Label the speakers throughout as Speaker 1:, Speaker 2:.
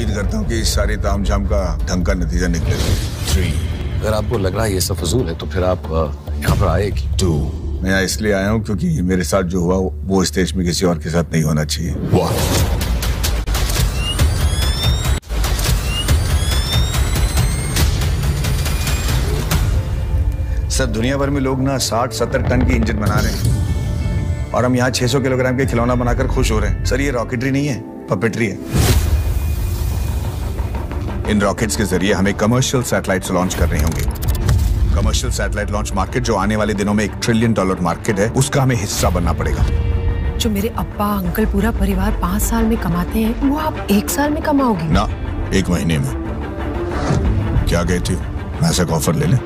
Speaker 1: उम्मीद करता हूँ कि इस सारी तामझाम का ढंग का नतीजा निकले। थ्री
Speaker 2: अगर आपको लग रहा है ये सब फजूल है तो फिर आप यहाँ पर आए कि
Speaker 1: टू मैं यहाँ इसलिए आया हूँ क्योंकि मेरे साथ जो हुआ वो स्टेज में किसी और के साथ नहीं होना चाहिए। वाह सर दुनिया भर में लोग ना साठ सत्तर टन की इंजन बना रहे हैं। और हम यहाँ 600 किलोग्राम के खिलौना बनाकर खुश हो रहे हैं। सर ये रॉकेटरी नहीं है पपेटरी है। इन रॉकेट्स के ज़रिए हमें कमर्शियल सैटेलाइट्स लॉन्च करने होंगे। कमर्शियल सैटेलाइट लॉन्च मार्केट जो आने वाले दिनों में एक ट्रिलियन डॉलर मार्केट है उसका हमें हिस्सा बनना पड़ेगा।
Speaker 3: जो मेरे अब्बा अंकल पूरा परिवार पाँच साल में कमाते हैं वो आप एक साल में कमाओगे?
Speaker 1: ना एक महीने में। क्या कहती थे मैं ऐसा ऑफ़र ले लें.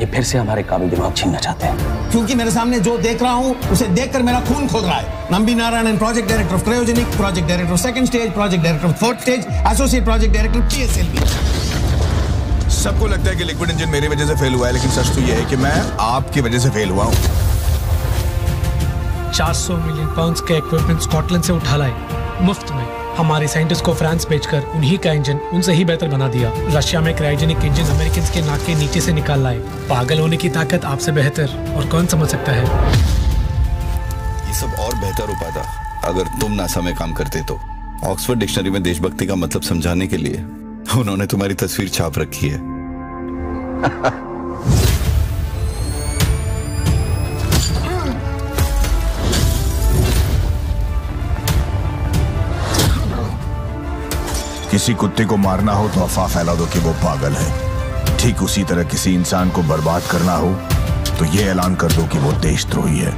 Speaker 4: ये फिर से हमारे काबिल दिमाग छीनना चाहते हैं।
Speaker 5: क्योंकि मेरे सामने जो देख रहा हूँ उसे देखकर मेरा खून खोल रहा है। Nambi Narayan project director of cryogenic project director of second stage project director of fourth stage associate project director PSLV
Speaker 1: सबको लगता है कि लिक्विड इंजन मेरी वजह से फेल हुआ है लेकिन सच तो यह है कि मैं आपकी वजह से फेल हुआ हूँ।
Speaker 6: 400 मिलियन पाउंड्स के इक्विपमेंट स्कॉटलैंड से उठा लाए मुफ़्त में। हमारे साइंटिस्ट को फ्रांस भेजकर उन्हीं का इंजन उनसे ही बेहतर बना दिया। रशिया में क्रायोजेनिक इंजन अमेरिकन के नाक के नीचे से निकाल लाए। पागल होने की ताकत आपसे बेहतर और कौन समझ सकता है?
Speaker 7: ये सब और बेहतर हो पाता अगर तुम नासा में काम करते तो। ऑक्सफोर्ड डिक्शनरी में देशभक्ति का मतलब समझाने के लिए उन्होंने तुम्हारी तस्वीर छाप रखी है।
Speaker 1: किसी कुत्ते को मारना हो तो अफवाह फैला दो कि वो पागल है ठीक उसी तरह किसी इंसान को बर्बाद करना हो तो ये ऐलान कर दो कि वो देशद्रोही है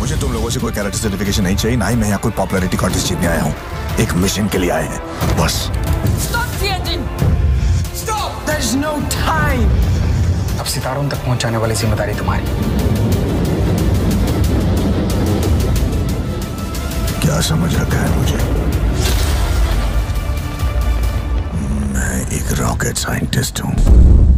Speaker 1: मुझे तुम लोगों से कोई कैरेक्टर सर्टिफिकेशन नहीं चाहिए ना ही मैं यहाँ कोई पॉपुलैरिटी कॉन्टेस्ट जीतने आया हूँ एक मिशन के लिए आए हैं बस
Speaker 3: Stop the engine! Stop! There's no time!
Speaker 4: अब सितारों तक पहुँचाने वाली ज़िम्मेदारी तुम्हारी
Speaker 1: क्या समझ रखा है मुझे। मैं एक रॉकेट साइंटिस्ट हूँ।